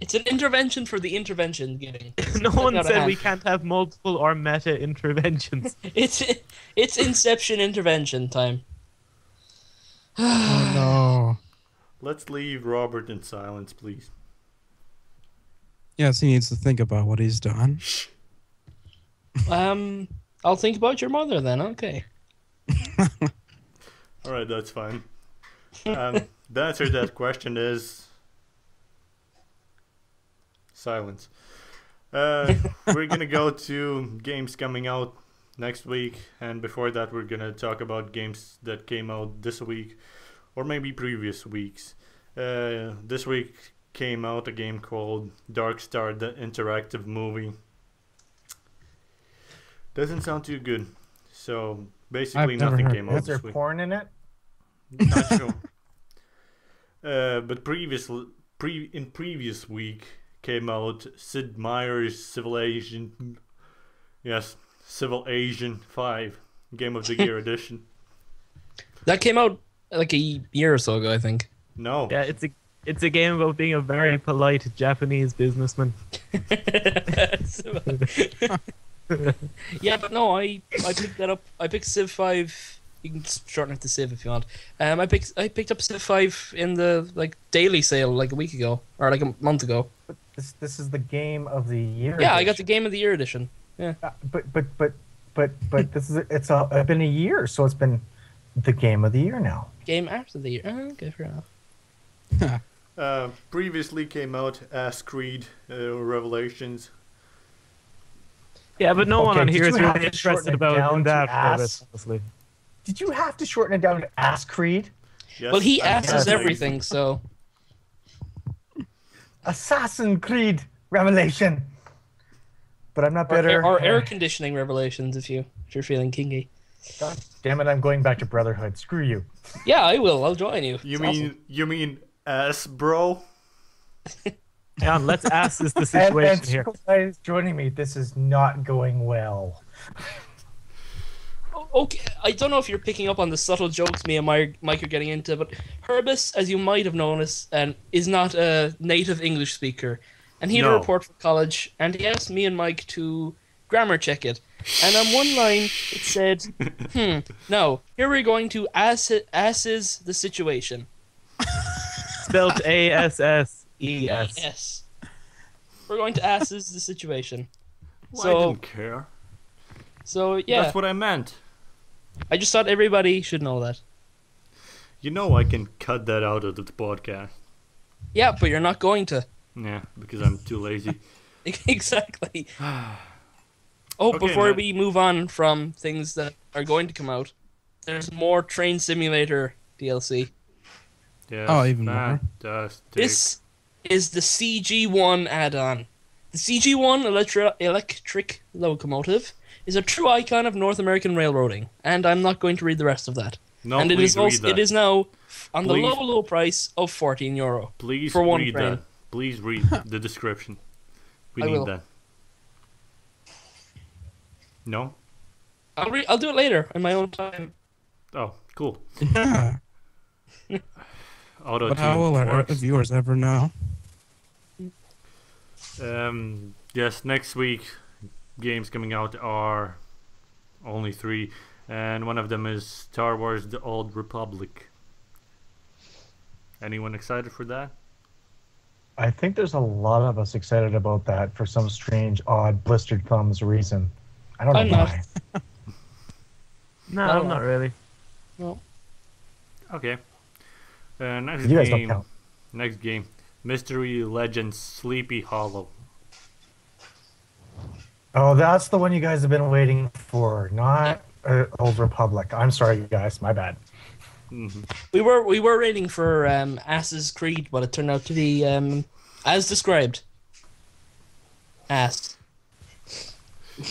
It's an intervention for the intervention giving. no one said hand. we can't have multiple or meta interventions. It's it's Inception intervention time. Oh no. Let's leave Robert in silence, please. Yes, he needs to think about what he's done. Um, I'll think about your mother then. Okay. All right, that's fine. Um, the answer to that question is silence. Uh, we're gonna go to games coming out next week, and before that, we're gonna talk about games that came out this week, or maybe previous weeks. Uh, this week came out a game called Dark Star, the interactive movie. Doesn't sound too good. So basically, never nothing heard came of out Is there this week. porn in it? Not sure. Uh, but previous, pre in previous week came out Sid Meier's Civilization. Yes, Civil Asian Five Game of the Year edition. That came out like a year or so ago, I think. No, yeah, it's a it's a game about being a very polite Japanese businessman. yeah, but no, I I picked that up. I picked Civ Five. You can shorten it to Civ if you want. Um, I picked I picked up Civ Five in the like daily sale like a week ago or like a month ago. This this is the game of the year. Yeah, I got the. Game of the Year edition. Uh, but but but but but this is it's a, it's been a year, so it's been the game of the year now. Game after the year. Oh, okay, fair enough. uh, previously came out Ass Creed uh, Revelations. Yeah, but no one on did here you is really really interested about in to that ass? honestly. Did you have to shorten it down to Ass Creed? Yes, well, he I'm asks just everything, so Assassin Creed Revelation. But I'm not or, bitter. or air conditioning revelations if you if you're feeling kinky. God damn it! I'm going back to Brotherhood. Screw you. Yeah, I will. I'll join you. You It's mean awesome. you mean ass, bro? Hang on, let's ask this the And, situation and here. Circle is joining me. This is not going well. O- Okay, I don't know if you're picking up on the subtle jokes me and Mike, Mike are getting into, but Herbis, as you might have noticed, and is not a native English speaker, and he had No. a report for college, and he asked me and Mike to grammar check it, and on one line it said, "Hmm, no, here we're going to ass asses the situation." Spelled A S S E S. Yes, we're going to asses the situation. Well, I So didn't care. so yeah, That's what I meant. I just thought everybody should know that. You know I can cut that out of the podcast. Yeah, but you're not going to. Yeah, because I'm too lazy. exactly. oh, Okay, before now- we move on from things that are going to come out, there's more Train Simulator DLC. Yeah. Oh, even more. This is the GG1 add-on. The GG1 electri- electric locomotive is a true icon of North American railroading, and I'm not going to read the rest of that. no, and it please is read also that. it is now on the low low price of 14 euro. Please for one read train. that. Please read the description. We I need will. that. No? I'll re- I'll do it later in my own time. Oh, cool. Yeah. Auto But how will our viewers ever know? Um, yes, next week games coming out are only three, and one of them is Star Wars: The Old Republic. Anyone excited for that? I think there's a lot of us excited about that for some strange, odd, blistered thumbs reason. I don't know I'm not. why. No. I'm not really. Okay. Uh, next You guys don't game. count. Next game. Mystery Legends Sleepy Hollow. Oh, that's the one you guys have been waiting for, not uh, Old Republic. I'm sorry, guys. My bad. Mhm. We were we were waiting for um, Ass's Creed, but it turned out to be um, as described. Ass.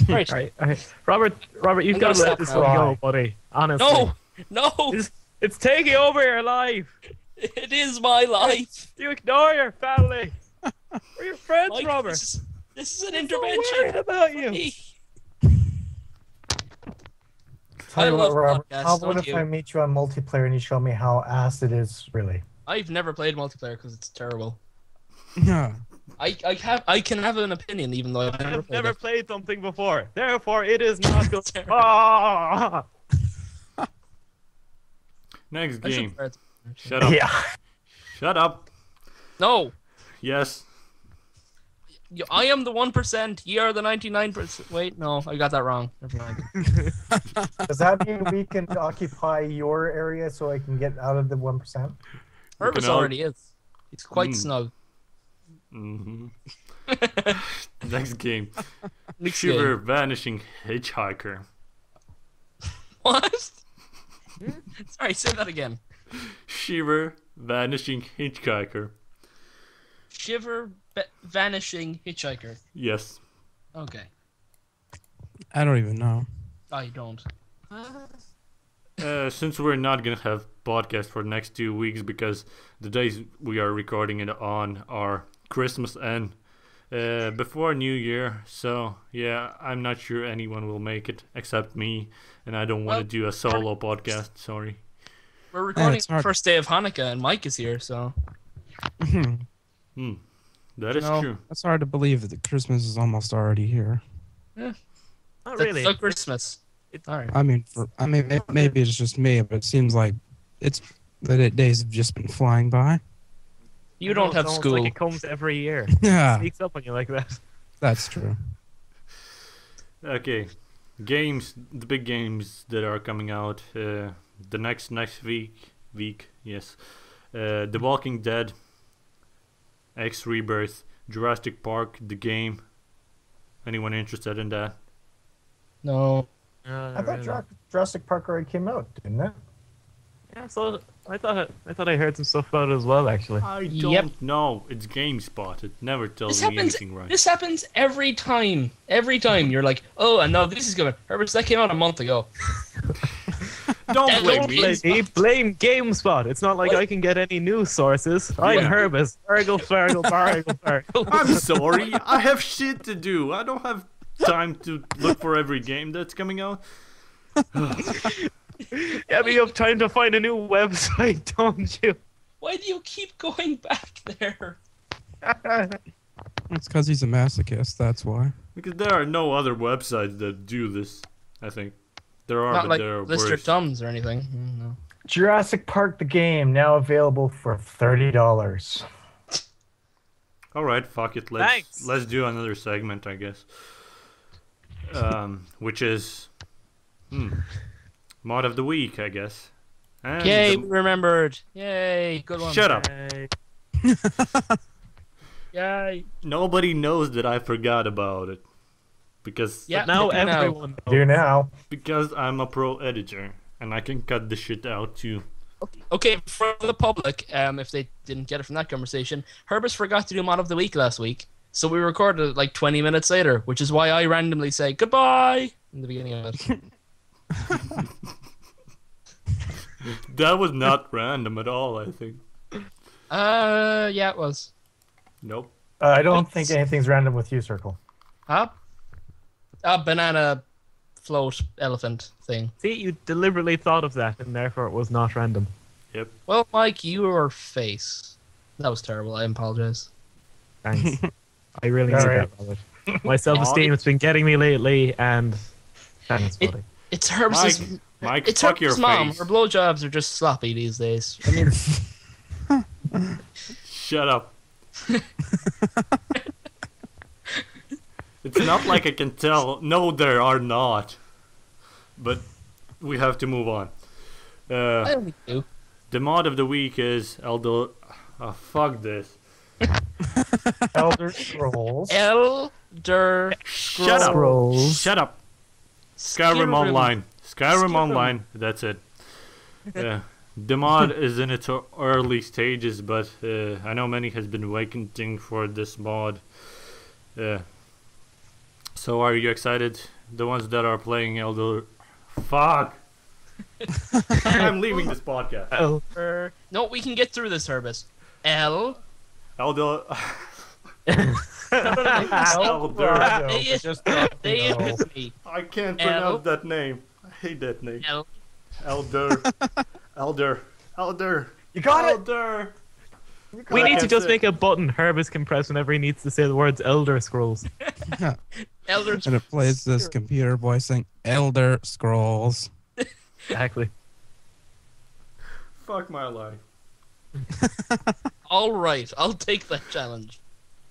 Right. All right, all right. Robert, Robert, you've I'm got to let stop this now. one go, buddy. Honestly. No, no, It's, it's taking over your life. it is my life. You ignore your family. We're your friends, Mike, Robert. This is, this is an Don't worry intervention. about you. Hey, Tell I you what, love Robert, podcasts, how about if you? I meet you on multiplayer and you show me how ass it is, really? I've never played multiplayer because it's terrible. Yeah. I, I have I can have an opinion even though I've never I've played never it. played something before. Therefore, it is not good. Ah! Next game. Shut up. Yeah. Shut up. No, Yes. You- I am the one percent. You are the ninety nine percent. Wait, no, I got that wrong. Never mind. Does that mean we can occupy your area so I can get out of the 1%? Herbis already is. It's quite Mm. snug. hmm Next game. Next Shiver game. Vanishing Hitchhiker. What? Sorry, say that again. Shiver Vanishing Hitchhiker. Shiver va- vanishing hitchhiker. Yes. Okay, I don't even know. I don't. Uh, since we're not gonna have podcast for the next two weeks because the days we are recording it on are Christmas and uh, before New Year, so yeah, I'm not sure anyone will make it except me, and I don't want Well, to do a solo podcast. Sorry. We're recording it's the first day of Hanukkah and Mike is here, so Hmm. That is No. true. It's hard to believe that Christmas is almost already here. Yeah. Not that's really. so Christmas. It's All right. I mean, for I mean, may- maybe it's just me, but it seems like it's the da- days have just been flying by. You don't have school. Like it comes every year. Yeah, It Sneaks up on you like that. that's true. Okay, games. The big games that are coming out uh, the next next week. Week, yes. Uh, the Walking Dead, X Rebirth, Jurassic Park, the game. Anyone interested in that? No. I thought Jura- Jurassic Park already came out, didn't it? Yeah, so I thought I thought I heard some stuff about it as well. Actually, I don't know. It's GameSpot. It never tells This me happens. anything right. This happens every time. Every time you're like, oh, and no, this is going. Herbert, that came out a month ago. don't Don't blame blame me. me. blame, blame GameSpot. It's not like What? I can get any news sources. I'm Yeah. Herbis. Fargle, Fargle, Fargle, Fargle. I'm sorry. I have shit to do. I don't have time to look for every game that's coming out. Yeah, but you have time to find a new website, don't you? Why do you keep going back there? It's because he's a masochist. That's why. Because there are no other websites that do this. I think there are, Not but like there are Lister worse. Thumbs or anything. No. Jurassic Park the game now available for thirty dollars. All right, fuck it. Let's Thanks. let's do another segment, I guess. Um, which is hmm, mod of the week, I guess. And Yay, the- we remembered. Yay, good one. shut up. Hey, Yay. Nobody knows that I forgot about it because Yeah. now I do now. everyone knows. Do now. because I'm a pro editor and I can cut the shit out too. Okay, for the public, um, if they didn't get it from that conversation, Herbis forgot to do mod of the week last week, so we recorded it like 20 minutes later, which is why I randomly say goodbye in the beginning of it. That was not random at all. I think. uh, yeah, it was. Nope. Uh, I don't think anything's random with you, Circle. Huh? A banana float elephant thing. See, you deliberately thought of that, and therefore it was not random. Yep. Well, Mike, your face. That was terrible. I apologize. Thanks. I really need Alright. that, Robert. My self-esteem has been getting me lately, and thanks, It- buddy. It's Herb's. Mike, Mike, It's fuck your Herbis's mom. face. Her blowjobs are just sloppy these days. I mean, Shut up. it's not like I can tell. No, there are not. But we have to move on. Uh, only do. the mod of the week is Elder. Oh, fuck this. Elder Scrolls. Elder Shut up. Shut up. Skyrim Online. Skyrim Skyrim. Online. That's it. Uh, The mod is in its early stages, but uh, I know many has been waiting for this mod. Uh, so are you excited? The ones that are playing Elder, fuck! I'm leaving this podcast. Oh, Er, no, we can get through this, Herbis. L. Elder. Elder. They- just drop They the me. I can't pronounce that name. I hate that name. L. Elder, Elder, Elder, You got it. Elder. We need to just say- make a button Herbis can press whenever he needs to say the words Elder Scrolls. Elder. And it plays this computer voicing Elder Scrolls. Exactly. Fuck my life. All right, I'll take that challenge.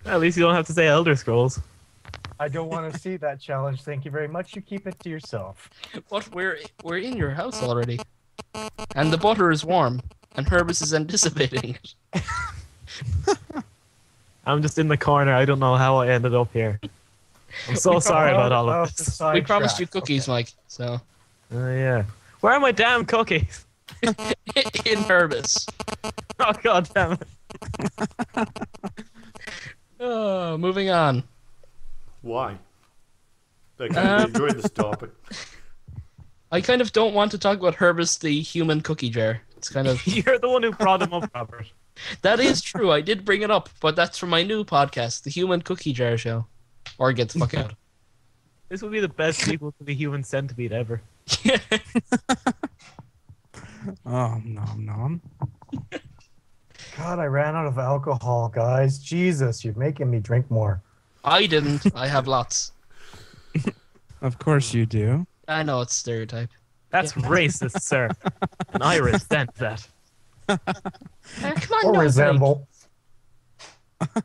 At least you don't have to say Elder Scrolls. I don't want to see that challenge. Thank you very much. You keep it to yourself. But we're we're in your house already, and the butter is warm, and Herbis is anticipating it. I'm just in the corner. I don't know how I ended up here. I'm so We sorry about all of this. We promised sidetrack. you cookies, Mike. So Oh yeah. Where are my damn cookies? in Herbis. Oh god damn it. Oh, moving on. Why? I kind Um, of enjoy this topic. I kind of don't want to talk about Herbis the human cookie jar. It's kind of You're the one who brought him up, Robert. that is true. I did bring it up, but that's from my new podcast, the Human Cookie Jar Show. Or get the fuck out. This would be the best sequel to the Human Centipede ever. Oh, nom nom. God, I ran out of alcohol, guys. Jesus, you're making me drink more. I didn't. I have lots. Of course you do. I know it's stereotype. That's racist, sir. And I resent that. Uh, come on, Or no, resemble.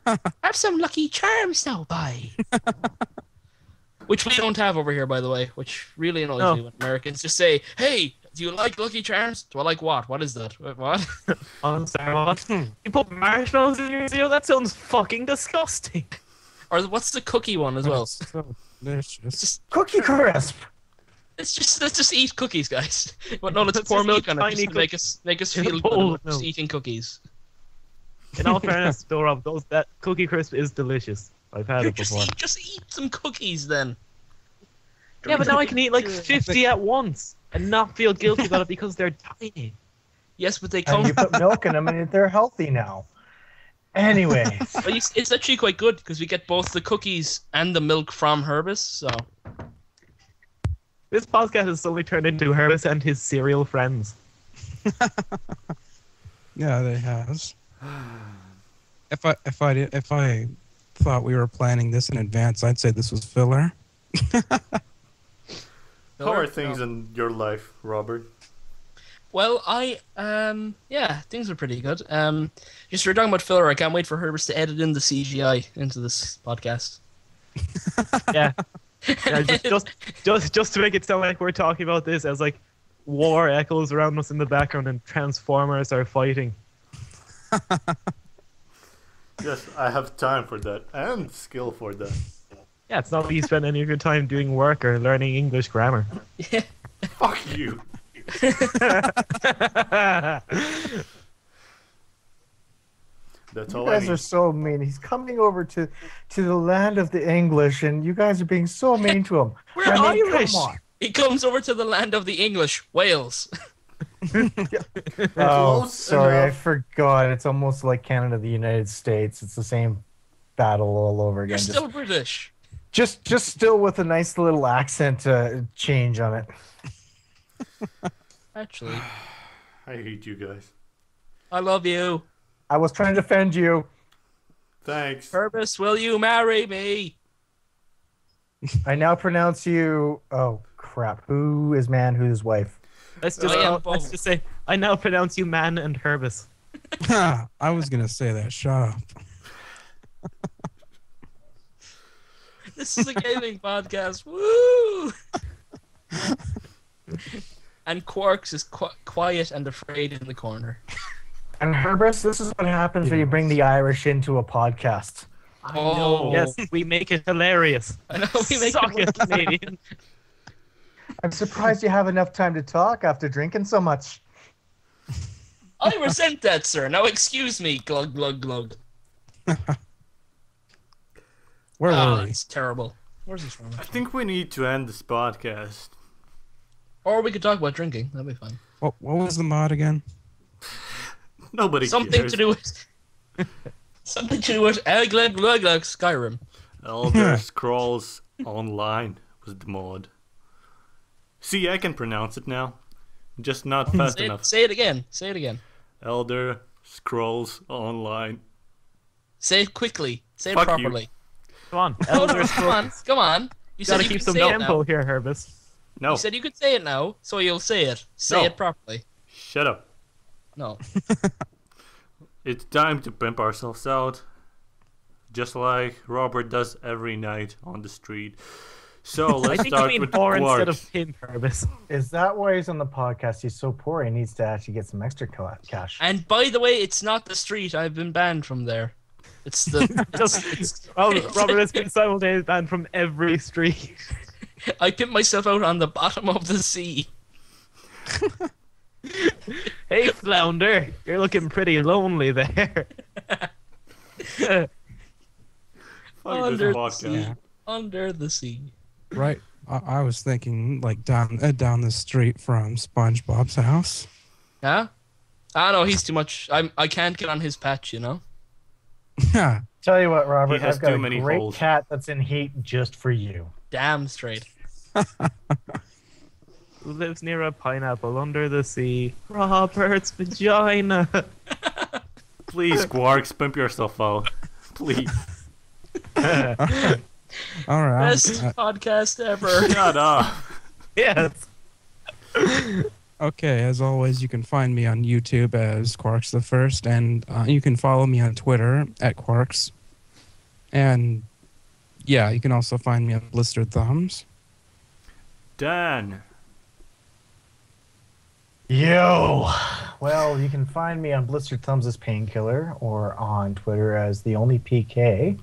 Blake. Have some Lucky Charms now, bye. which we don't have over here, by the way. Which really annoys No. me when Americans just say, "Hey, do you like Lucky Charms? Do I like what? What is that? Wait, What? I'm sorry, what? You put marshmallows in your cereal? That sounds fucking disgusting. or what's the cookie one as well? It's so delicious. It's just, Cookie crisp. It's just, let's just eat cookies, guys. But no, let's Let's pour milk on it tiny just to make us make us feel bowl good of just eating cookies. In all fairness, though, those that cookie crisp is delicious. I've had You it just before. eat, just eat some cookies then. Yeah, but now I can eat like 50 at once and not feel guilty about it because they're tiny. Yes, but they come. And come. you put milk in them, and they're healthy now. Anyway, it's, it's actually quite good because we get both the cookies and the milk from Herbis. So This podcast has suddenly turned into Herbis and his serial friends. Yeah, they has. If I if I did, if I thought we were planning this in advance, I'd say this was filler. How are things in your life, Robert? Well, I um yeah, things are pretty good. Um, just we're talking about filler. I can't wait for Herbis to edit in the CGI into this podcast. Yeah. Yeah, just, just, just, just to make it sound like we're talking about this as like war echoes around us in the background and Transformers are fighting. Yes, I have time for that and skill for that. Yeah, it's not that you spend any of your time doing work or learning English grammar. Fuck you. That's you all I guys are so mean. He's coming over to to the land of the English, and you guys are being so mean to him. We're I mean, Irish. Come on. He comes over to the land of the English, Wales. Oh, Close sorry, I forgot. It's almost like Canada, the United States. It's the same battle all over again. You're again. Just, still British. just, just still with a nice little accent uh, change on it. Actually, I hate you guys. I love you. I was trying to defend you. Thanks. Herbis, will you marry me? I now pronounce you. Oh crap! Who is man? Who's wife? Let's just, I am call- let's just say, I now pronounce you man and Herbis. I was gonna say that. Shut up. This is a gaming podcast. Woo! and Qarx is qu- quiet and afraid in the corner. And Herbert, this is what happens when you bring the Irish into a podcast. Oh, Yes, we make it hilarious. I know we make Suck it it, Canadian. I'm surprised you have enough time to talk after drinking so much. I resent that, sir. Now excuse me. Glug glug glug. Where Oh, were ah, we? it's terrible. Where's this from? I think we need to end this podcast. Or we could talk about drinking. That'd be fine. What, what was the mod again? Nobody Something cares. to do with. something to do with glug glug glug Skyrim. Elder Scrolls Online was the mod. See, I can pronounce it now. Just not fast Say enough. it, say it again. Say it again. Elder Scrolls Online. Say it quickly. Say it Fuck you. properly. Come on, Elder no, come Scrolls. on, come on. You said Gotta you keep could some say tempo now. here, Herbis. No, You said you could say it now, so you'll say it. Say No. it properly. shut up. No. It's time to pimp ourselves out. Just like Robert does every night on the street. So I let's think you start mean with poor instead Qarx. of pimp, Herbis. Is that why he's on the podcast? He's so poor he needs to actually get some extra cash. And by the way, it's not the street. I've been banned from there. It's the. Just, it's, oh, Robert has been simultaneously banned from every street. I pimp myself out on the bottom of the sea. Hey, Flounder, you're looking pretty lonely there. Under the sea. Under the sea. Right. I, I was thinking like down uh, down the street from SpongeBob's house. Huh? I know he's too much. I'm. I can't get on his patch. You know. Yeah. Tell you what, Robert, He has I've got too a great holes. cat that's in heat just for you. Damn straight. Who lives near a pineapple under the sea? Robert's vagina. Please, Qarx, pimp yourself out. Please. All right. Best uh, podcast ever. Shut up. yes. okay. As always, you can find me on YouTube as Qarx the First, and uh, you can follow me on Twitter at Qarx. And yeah, you can also find me on Blistered Thumbs. Dan. Yo! Well, you can find me on Blistered Thumbs as Painkiller or on Twitter as The Only PK.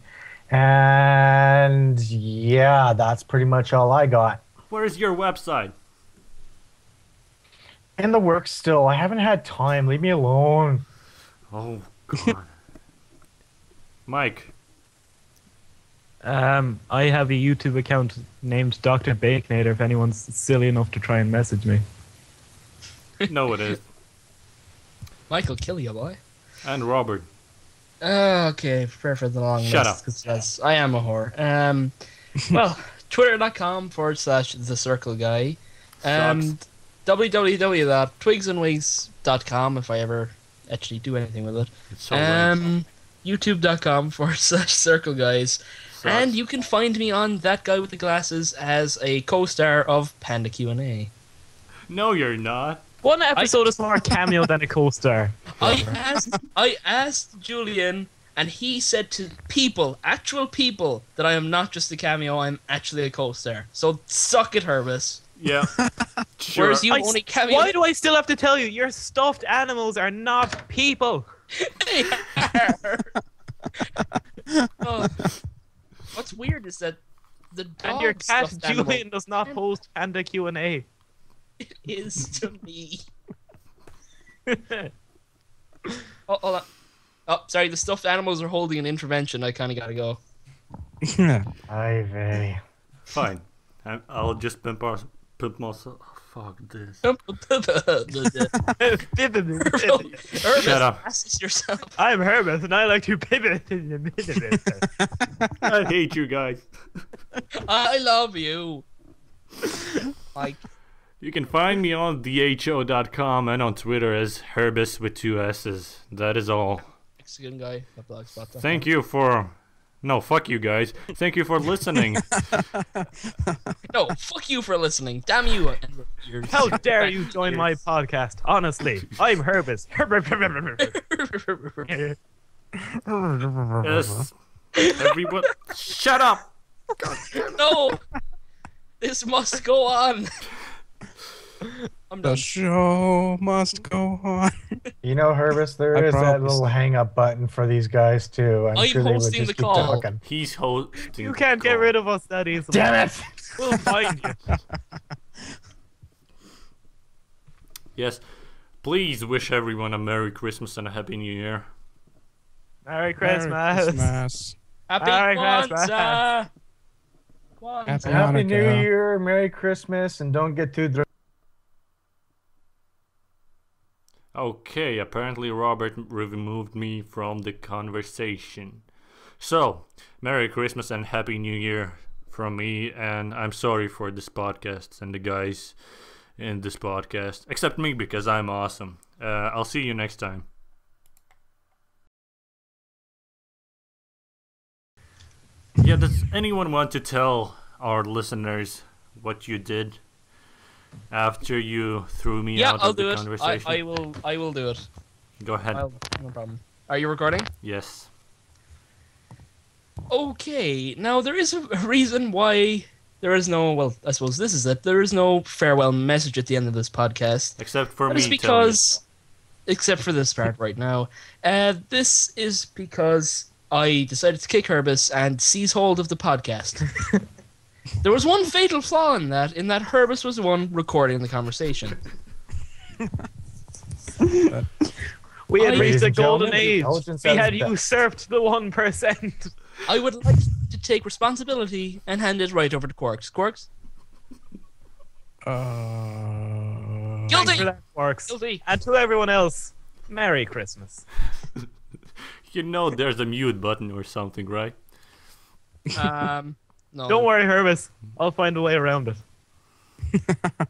And yeah, that's pretty much all I got. Where's your website? In the works still. I haven't had time. Leave me alone. Oh, God. Mike. Um, I have a YouTube account named Dr. Baconator if anyone's silly enough to try and message me. No, it is. Michael, kill you, boy. And Robert. Uh, okay, prepare for the long Shut list, up. 'cause that's- I am a whore. Um, well, twitter.com forward slash the circle guy. Um, www.twigsandwigs.com if I ever actually do anything with it. It's so. Um, youtube.com forward slash circle guys. Sucks. And you can find me on that guy with the glasses as a co-star of Panda Q&A. No, you're not. One episode is more a cameo than a co-star. I asked, I asked Julian, and he said to people, actual people, that I am not just a cameo. I'm actually a co-star. So suck it, Herbis. Yeah. Sure. Whereas you I- only cameo. Why do I still have to tell you? Your stuffed animals are not people. They are. Oh. What's weird is that the dog And your cat stuffed animal Julian does not host Panda Q and A. is to me. Oh, hold on. Oh, sorry. The stuffed animals are holding an intervention. I kind of gotta go. Yeah. Ivy. Fine. I- I'll just pimp, our, pimp myself. Oh, fuck this. Herbis, Shut up. Assist yourself. I'm Herbert, and I like to pivot. In the middle. I hate you guys. I love you. Like, You can find me on theho.com and on Twitter as Herbus with two S's. That is all. Mexican guy. at blogspot.com. Thank you for. No, fuck you guys. Thank you for listening. No, fuck you for listening. Damn you. and your- How dare you join my podcast? Honestly, I'm Herbert. yes. Everyone. Shut up! no. This must go on. I'm The done. show must go on. You know, Herbis, there I is that little hang up button for these guys, too. I'm, I'm sure they would just the keep call. talking. He's hosting. You can't get rid of us that easily. Damn it! We'll find you. Yes. Please wish everyone a Merry Christmas and a Happy New Year. Merry Merry Christmas. Christmas. Happy Merry Christmas. Kwanzaa. Happy Happy New Year, Merry Christmas, and don't get too drunk. Okay, apparently Robert removed me from the conversation. So, Merry Christmas and Happy New Year from me, and I'm sorry for this podcast and the guys in this podcast, except me because I'm awesome. Uh, I'll see you next time. Yeah, does anyone want to tell our listeners what you did after you threw me Yeah, out I'll of the do it. I, conversation? I will. I will do it. Go ahead. I'll, no problem. Are you recording? yes. Okay. Now there is a a reason why there is no. Well, I suppose this is it. There is no farewell message at the end of this podcast. Except for That me. is telling because, except for this part right now, uh, this is because I decided to kick Herbis and seize hold of the podcast. there was one fatal flaw in that, in that Herbis was the one recording the conversation. We had I- reached Ladies a golden age. We had best. usurped the one percent. I would like to take responsibility and hand it right over to Qarx. Qarx, Uh, Guilty! Thanks for that, Qarx. guilty. And to everyone else, Merry Christmas. You know there's a mute button or something, right? Um, no. Don't worry, Herbis. I'll find a way around it.